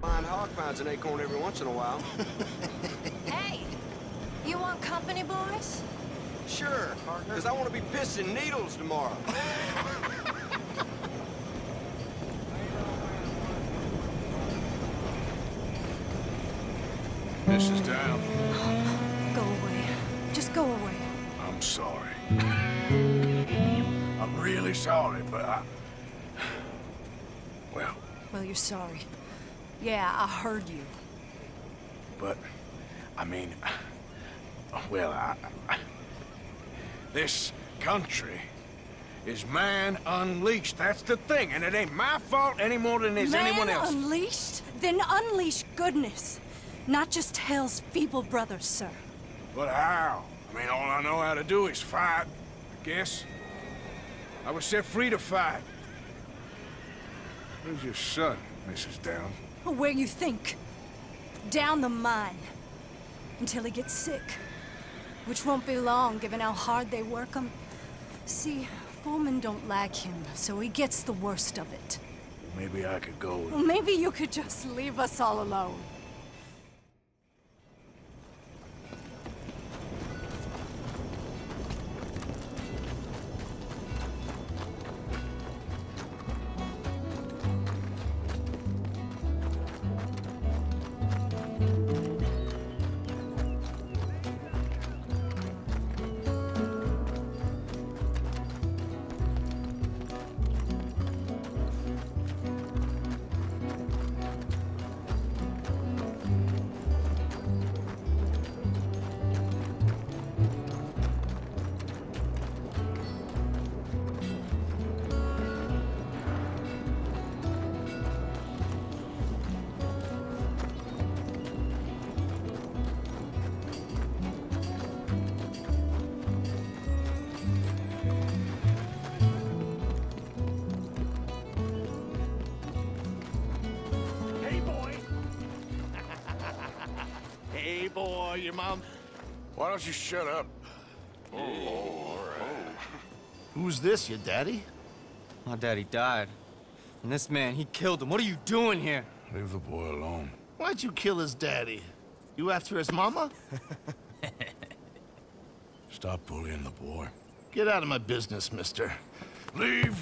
Flying hog finds an acorn every once in a while. Hey, you want company, boys? Sure, because I want to be pissing needles tomorrow. Mrs. Downes, Go away. Just go away. I'm sorry. I'm really sorry, but I... Well, Well, you're sorry. Yeah, I heard you. but... I mean... Well, I... I this country is man unleashed. That's the thing, and it ain't my fault any more than it's Man anyone else's. unleashed? Then unleash goodness. Not just hell's feeble brothers, sir. But how? I mean, all I know how to do is fight, I guess. I was set free to fight. Where's your son, Mrs. Downes? Where you think? Down the mine. Until he gets sick. Which won't be long, given how hard they work him. See, foremen don't like him, so he gets the worst of it. Maybe I could go. Well, maybe you could just leave us all alone. Boy, your mom. Why don't you shut up? Oh, Who's this, your daddy? My daddy died. And this man, he killed him. What are you doing here? Leave the boy alone. Why'd you kill his daddy? You after his mama? Stop bullying the boy. Get out of my business, mister. Leave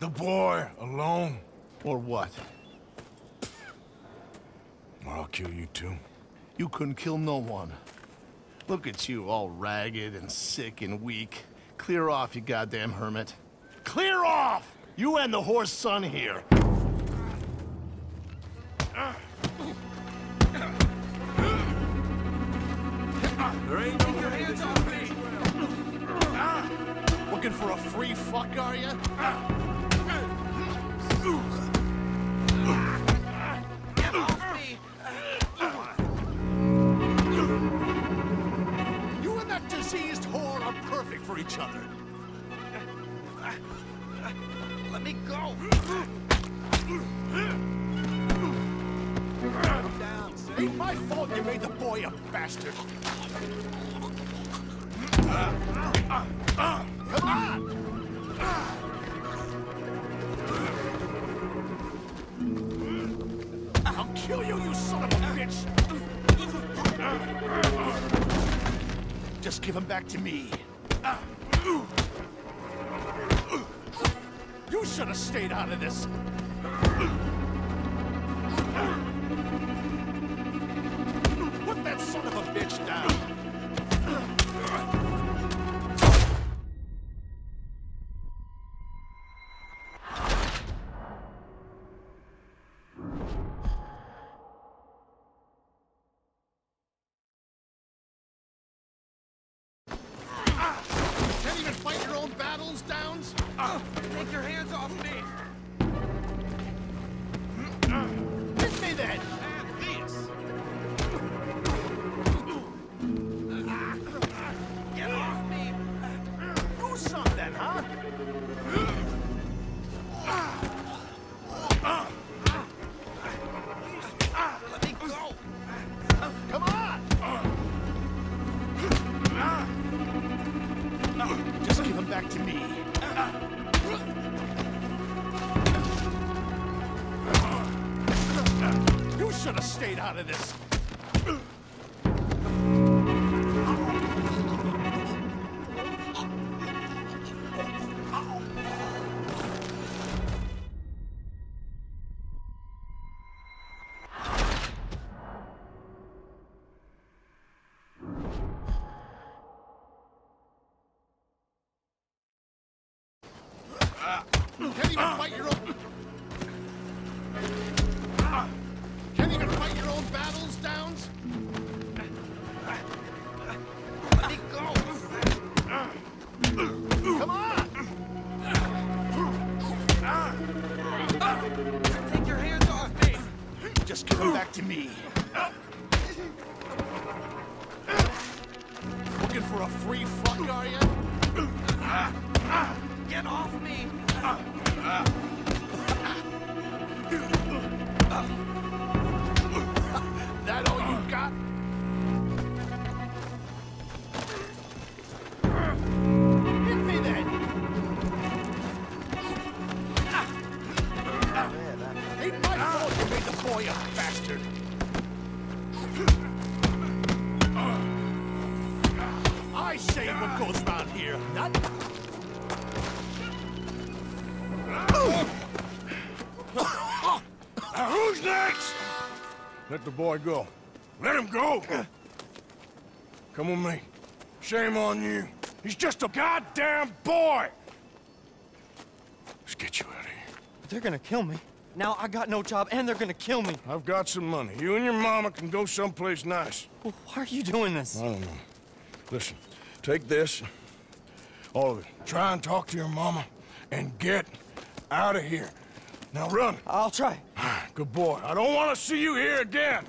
the boy alone, Or what? or I'll kill you too. You couldn't kill no one. Look at you, all ragged and sick and weak. Clear off, you goddamn hermit. Clear off! You and the horse son here. There ain't no your hands off me. Looking for a free fuck, are you? For each other. Let me go. Down. Ain't my fault you made the boy a bastard. Come on! I'll kill you, you son of a bitch! Just give him back to me. You should have stayed out of this. Put that son of a bitch down. Take your hands off me! Should have stayed out of this. Can't even fight your own. Can't fight your own battles, Downes? Let me go! Come on! Take your hands off me! Just him back to me. Looking for a free fuck, are you? Get off me! Fault you made the boy a bastard! I say what goes round here, not... Now who's next? Let the boy go. Let him go! Come with me. Shame on you. He's just a goddamn boy! Let's get you out of here. But they're gonna kill me. Now I got no job and they're gonna kill me. I've got some money. You and your mama can go someplace nice. Well, why are you doing this? I don't know. Listen, take this. All of it. Try and talk to your mama and get out of here. Now run. I'll try. Ah, good boy. I don't want to see you here again.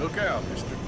Look out, mister.